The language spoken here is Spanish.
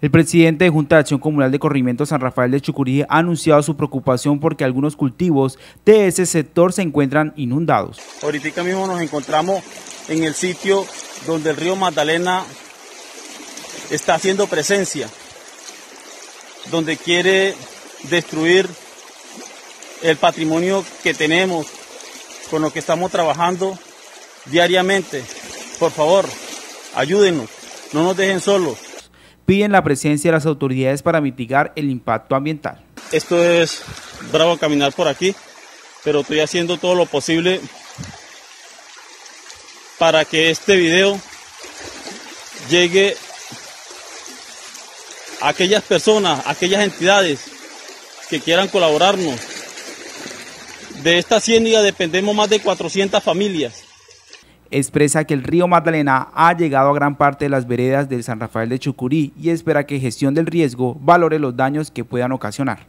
El presidente de Junta de Acción Comunal de Corrimiento San Rafael de Chucurí ha anunciado su preocupación porque algunos cultivos de ese sector se encuentran inundados. Ahorita mismo nos encontramos en el sitio donde el río Magdalena está haciendo presencia, donde quiere destruir el patrimonio que tenemos, con lo que estamos trabajando diariamente. Por favor, ayúdenos, no nos dejen solos piden la presencia de las autoridades para mitigar el impacto ambiental. Esto es bravo caminar por aquí, pero estoy haciendo todo lo posible para que este video llegue a aquellas personas, a aquellas entidades que quieran colaborarnos. De esta ciénaga dependemos más de 400 familias expresa que el río Magdalena ha llegado a gran parte de las veredas del San Rafael de Chucurí y espera que gestión del riesgo valore los daños que puedan ocasionar.